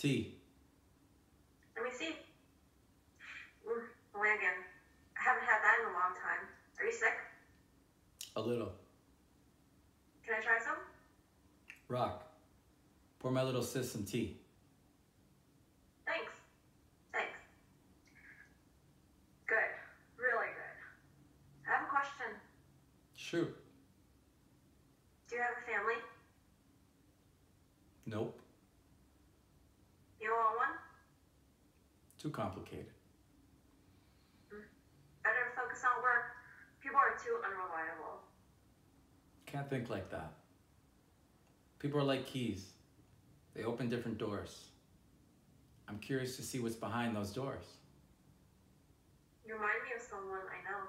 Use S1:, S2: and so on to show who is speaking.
S1: T.
S2: Let me see. Mm, Lanigan. I haven't had that in a long time. Are you sick?
S1: A little.
S2: Can I try some?
S1: Rock. Pour my little sis some tea.
S2: Thanks. Thanks. Good. Really good. I have a question.
S1: Shoot.
S2: Do you have a family?
S1: Nope. Too complicated. Mm-hmm.
S2: Better focus on work. People are too unreliable.
S1: Can't think like that. People are like keys. They open different doors. I'm curious to see what's behind those doors.
S2: You remind me of someone I know.